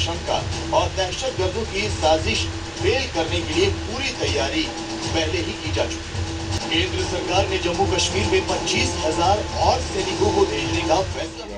आशंका और दहशत गर्दों की साजिश फेल करने के लिए पूरी तैयारी पहले ही की जा चुकी है केंद्र सरकार ने जम्मू कश्मीर में पच्चीस हज़ार और सैनिकों को भेजने का फैसला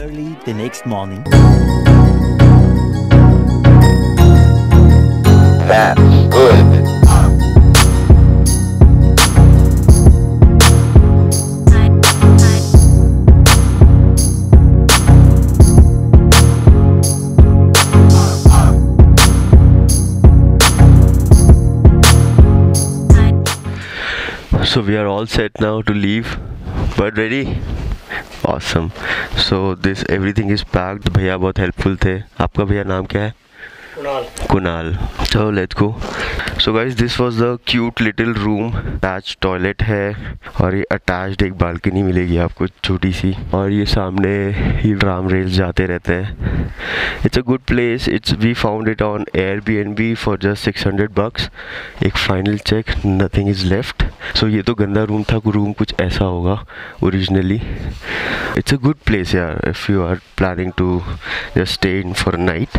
Early the next morning. That's good. So we are all set now to leave but ready awesome so this everything is packed भैया बहुत हेल्पफुल थे आपका भैया नाम क्या है कुणाल चलो let's go so guys this was the cute little room attach toilet है और ये अटैच्ड एक बालकनी मिलेगी आपको, छोटी सी। और ये सामने ही राम रेल जाते रहते हैं। It's a good place it's we found it on Airbnb for just six hundred bucks एक final check nothing is left so ये तो गंदा रूम था रूम कुछ ऐसा होगा originally it's a good place यार if you are planning to just stay in for night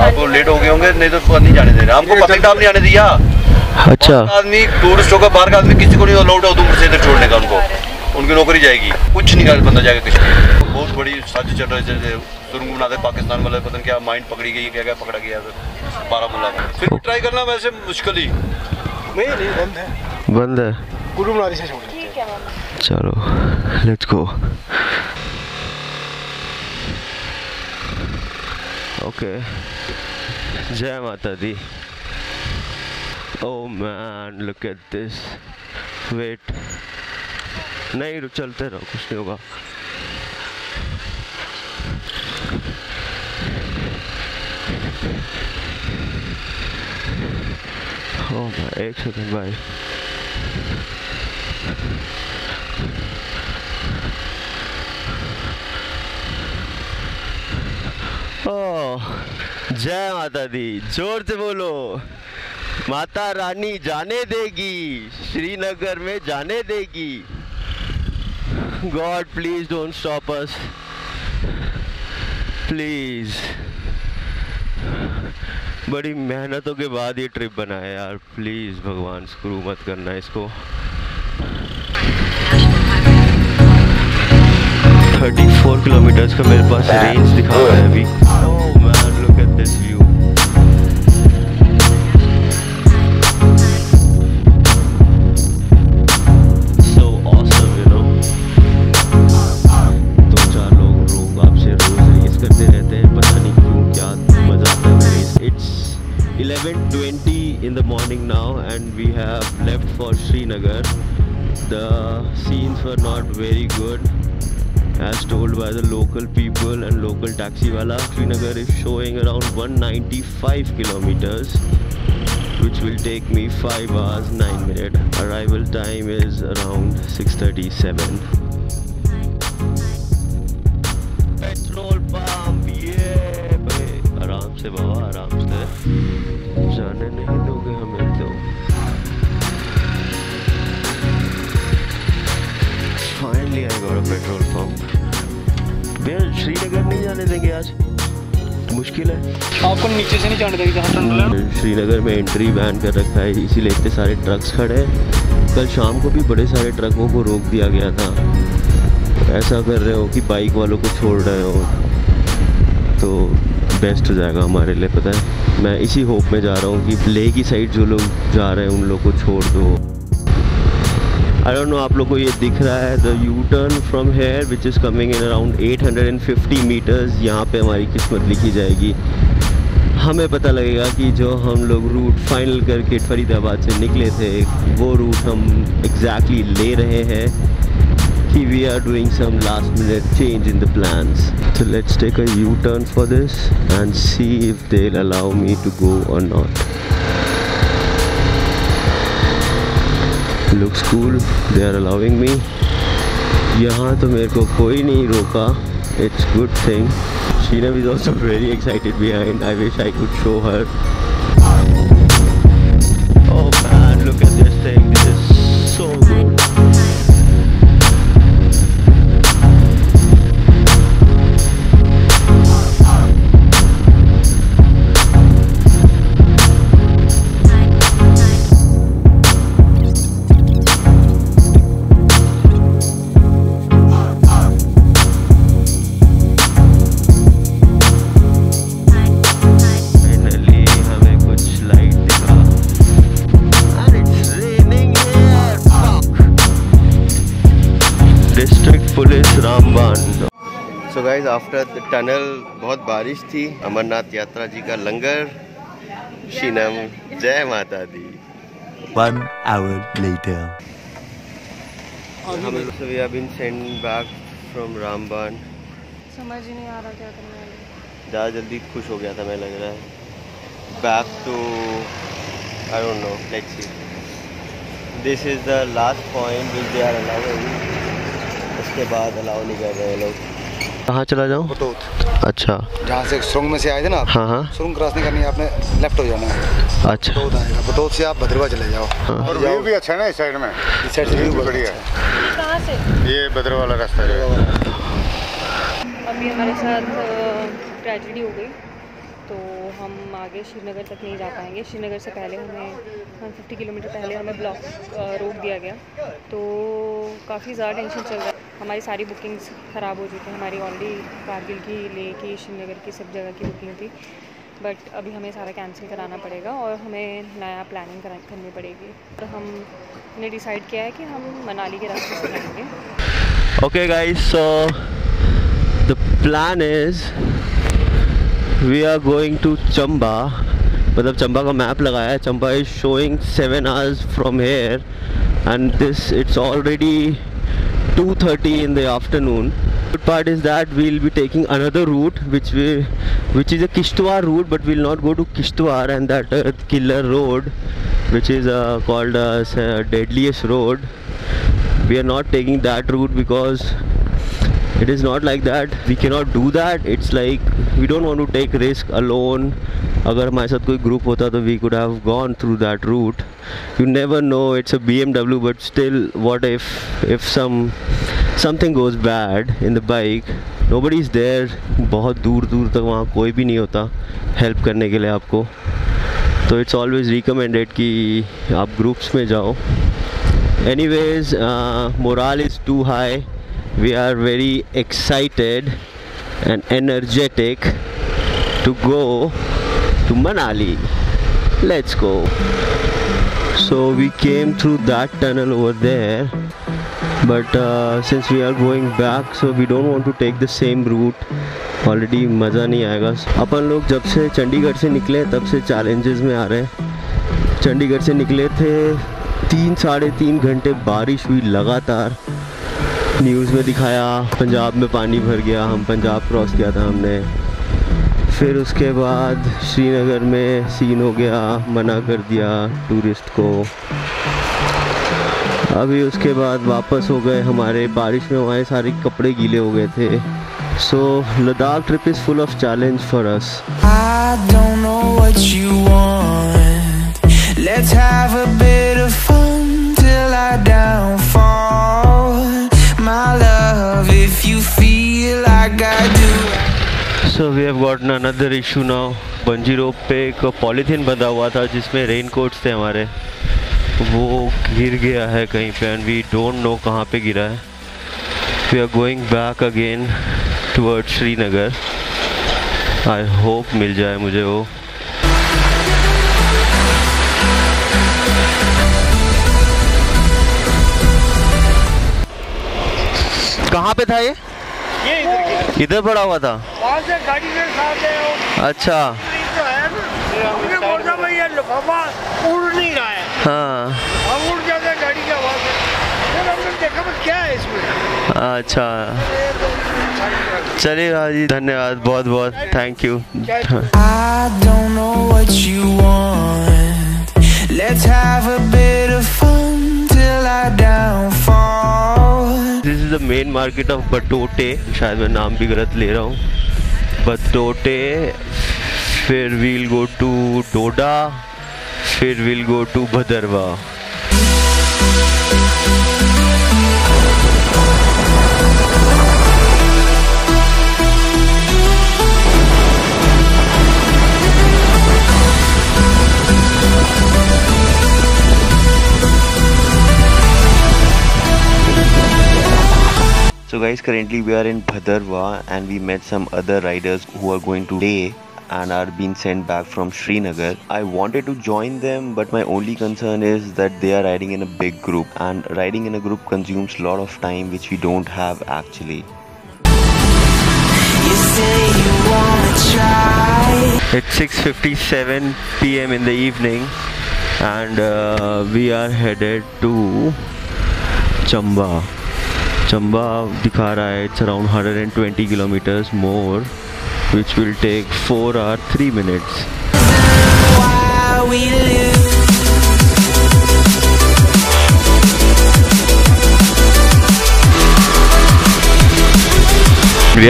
आप लेट हो गए होंगे नहीं तो उसको नहीं जाने दे रहे। हमको पब्लिक टाप नहीं आने दिया। अच्छा। आदमी टूरिस्ट होगा बाहर का आदमी किसी को नहीं अलाउड है उधमपुर से इधर छोड़ने का उनको। उनकी नौकरी जाएगी। कुछ नहीं कर बंदा जाएगा कश्मीर बहुत बड़ी साजिश चल रही है सुरंग बना दे पाकिस्तान वाले पता नहीं क्या माइंड पकड़ी गई क्या क्या पकड़ा गया बारामूला में फिर ट्राई करना वैसे मुश्किल ही। नहीं नहीं बंद है। बंद है? कुल्लू मनाली से छोड़ देते हैं। चलो लेट्स गो ओके जय माता दी। ओ man look at this wait नहीं, रुक, चलते रहो, कुछ नहीं होगा। ओ भाई एक सेकंड भाई ओह जय माता दी। ज़ोर से बोलो। माता रानी जाने देगी। श्रीनगर में जाने देगी। God please don't stop us. Please. बड़ी मेहनतों के बाद ये ट्रिप बनाया यार। प्लीज़ भगवान स्क्रू मत करना इसको। 34 किलोमीटर्स का मेरे पास रेंज दिखा रहा है अभी। the scenes were not very good as told by the local people and local taxi wala Srinagar is showing around 195 kilometers which will take me 5 hours 9 minutes arrival time is around 637 petrol pump yeah भाई आराम से बाबा आराम से जाने नहीं दोगे हमें तो Petrol pump. भैया श्रीनगर नहीं जाने देंगे आज। मुश्किल है। आपको नीचे से नहीं जाने देंगे जहाँ श्रीनगर में एंट्री बैन कर रखा है इसीलिए इतने सारे ट्रक्स खड़े हैं। कल शाम को भी बड़े सारे ट्रकों को रोक दिया गया था। ऐसा कर रहे हो कि बाइक वालों को छोड़ रहे हो। तो बेस्ट हो जाएगा हमारे लिए पता है। मैं इसी होप में जा रहा हूँ कि लेह की साइड जो लोग जा रहे हैं उन लोग को छोड़ दो। आई डोंट नो आप लोग को ये दिख रहा है the U turn from here which is coming in around 850 metres यहाँ पे हमारी किस्मत लिखी जाएगी हमें पता लगेगा कि जो हम लोग रूट फाइनल करके फरीदाबाद से निकले थे, वो रूट हम एग्जैक्टली exactly ले रहे हैं कि we are doing some last minute change in the plans. So let's take a U-turn for this and see if they'll allow me to go or not. Look school they are allowing me यहाँ तो मेरे को कोई नहीं रोका. It's good thing Sheenam is also very excited behind I wish I could show her So guys, after the tunnel बहुत बारिश थी। अमरनाथ यात्रा जी का लंगर। शीनम जय माता दी। One hour later. हम so we have been sent back from Ramban समझ ही नहीं आ रहा क्या करना है। ज़्यादा जल्दी खुश हो गया था मैं लग रहा है। Back to I don't know let's see this is the last point which they are allowing उसके बाद अलाउ नहीं कर रहे लोग। कहाँ चला जाऊँ? अच्छा। जहाँ से सुरंग में से आए थे ना आप? हाँ हाँ। सुरंग क्रॉस नहीं करनी है आपने लेफ़्ट हो जाना है। अच्छा। बटोत से आप भद्रवा चले जाओ। और व्यू भी अच्छा है ना इस साइड में? इस साइड से व्यू बढ़िया। अच्छा है कहाँ से ये भद्रवा वाला रास्ता है। अभी हमारे साथ ट्रेजिडी हो गई। तो हम आगे श्रीनगर तक नहीं जा पाएँगे। श्रीनगर से पहले हमें 150 किलोमीटर पहले हमें ब्लॉक रोक दिया गया। तो काफ़ी ज़्यादा टेंशन चल रहा है। हमारी सारी बुकिंग्स ख़राब हो चुकी हैं। हमारी ऑलरेडी कारगिल की ले की श्रीनगर की सब जगह की बुकिंग थी। बट अभी हमें सारा कैंसिल कराना पड़ेगा और हमें नया प्लानिंग करा करनी पड़ेगी। तो हमने डिसाइड किया है कि हम मनाली के रास्ते से जाएँगे। Okay, guys, so the plan is we are going to Chamba मतलब चंबा का मैप लगाया है। Chamba is showing seven hours from here and this it's already two thirty in the afternoon good part is that we'll be taking another route which which is a Kishtwar route but we'll not go to Kishtwar and that killer road which is called deadliest road we are not taking that route because it is not like that. We cannot do that. It's like we don't want to take risk alone. अगर हमारे साथ कोई group होता तो we could have gone through that route. You never know. It's a BMW, but still, what if if some something goes bad in the bike? Nobody is there. बहुत दूर दूर तक वहाँ कोई भी नहीं होता हेल्प करने के लिए आपको तो इट्स ऑलवेज रिकमेंडेड कि आप ग्रुप्स में जाओ anyways uh, morale is too high we are very excited and energetic to go to manali let's go so we came through that tunnel over there but uh, since we are going back so we don't want to take the same route already मज़ा नहीं आएगा अपन लोग जब से चंडीगढ़ से निकले तब से चैलेंजेस में आ रहे हैं चंडीगढ़ से निकले थे तीन साढ़े तीन घंटे बारिश हुई लगातार न्यूज़ में दिखाया, पंजाब में पानी भर गया, हम पंजाब क्रॉस किया था हमने। फिर उसके बाद श्रीनगर में सीन हो गया, मना कर दिया टूरिस्ट को। अभी उसके बाद वापस हो गए हमारे, बारिश में हमारे सारे कपड़े गीले हो गए थे। So Ladakh trip is full of challenge for us. Let's have a bit like I do. So we have gotten another issue now bungee rope पे एक पॉलीथीन बंधा हुआ था जिसमें रेन थे हमारे। वो गिर गया है कहीं पे एंड वी डोंट नो कहाँ पे गिरा है। We are going back again toward Srinagar I hope मिल जाए मुझे वो। कहाँ पे था ये? ये इधर पड़ा हुआ था? से गाड़ी में साथ है अच्छा। जो है ना भाई ये लिफाफा उड़ नहीं रहा है। हाँ। हम उड़ जाते हैं गाड़ी के आवाज़ फिर हमने देखा बस क्या है इसमें? अच्छा। चलिए भाजी धन्यवाद बहुत बहुत thank you. Let's have a bit of this is the main market of Batote शायद मैं नाम भी गलत ले रहा हूँ। बटोटे फिर वील गो टू डोडा फिर we'll go to Bhadarwah So guys, currently we are in Bhadarwa and we met some other riders who are going to Leh and are being sent back from Srinagar. I wanted to join them but my only concern is that they are riding in a big group and riding in a group consumes a lot of time which we don't have actually. You say you wanna try. It's 6:57 p.m. in the evening and uh, we are headed to Chamba. Chamba दिखा रहा है it's around 120 kilometers more which will take 4 hour 3 minutes. Why we.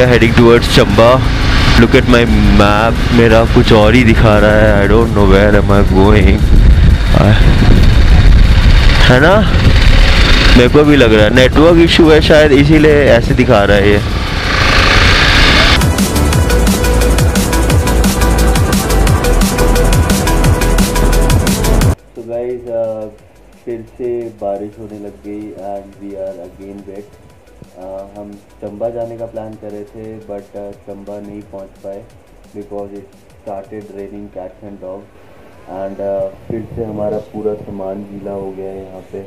Are heading towards Chamba. Look at my map. मेरा कुछ और ही दिखा रहा है. I don't know where am I going. है ना मेरे को भी लग रहा है। नेटवर्क इशू है शायद, इसीलिए ऐसे दिखा रहा है ये। तो गाइस फिर से बारिश होने लग गई and we are again wait हम चंबा जाने का प्लान कर रहे थे बट चंबा नहीं पहुँच पाए because it started raining cats and dog and फिर से हमारा पूरा सामान गीला हो गया है यहाँ पे।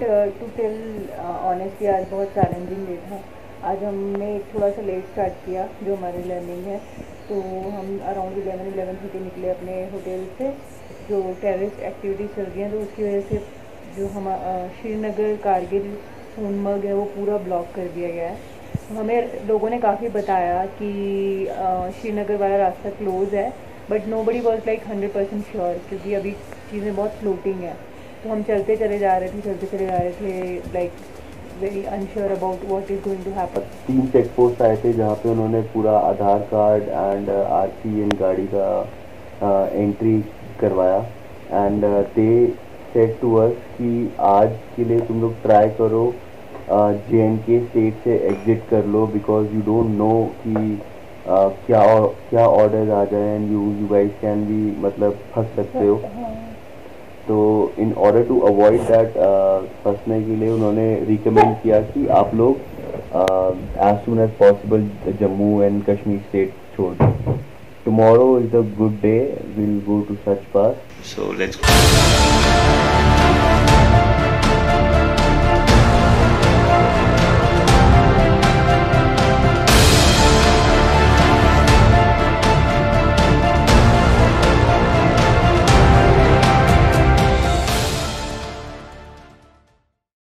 टू टेल ऑनेस्टली आज बहुत चैलेंजिंग डे था आज हमने थोड़ा सा लेट स्टार्ट किया, जो हमारी लर्निंग है। तो हम अराउंड इलेवन इलेवन थर्टी निकले अपने होटल से, जो टेरिस एक्टिविटीज़ चल रही हैं। तो उसकी वजह से जो हम श्रीनगर, कारगिल, सोनमर्ग है, वो पूरा ब्लॉक कर दिया गया है। हमें लोगों ने काफ़ी बताया कि श्रीनगर वाला रास्ता क्लोज है but nobody was like hundred percent sure क्योंकि अभी चीज़ें बहुत फ्लोटिंग है। तो हम चलते चले जा रहे थे चलते चले जा रहे थे like very unsure about what is going to happen तीन चेक पोस्ट आए थे जहाँ पे उन्होंने पूरा Aadhaar card and R C इन गाड़ी का एंट्री करवाया. And they set to us कि आज के लिए तुम लोग ट्राई करो जे एंड के स्टेट से एग्जिट कर लो बिकॉज़ यू डोंट नो कि uh, क्या क्या ऑर्डर आ जाए and you you guys can भी मतलब फंस सकते हो। तो in order to avoid that फंसने के लिए उन्होंने रिकमेंड किया कि आप लोग as soon as possible Jammu and Kashmir state छोड़ दें। Tomorrow is a good day will go to such pass so let's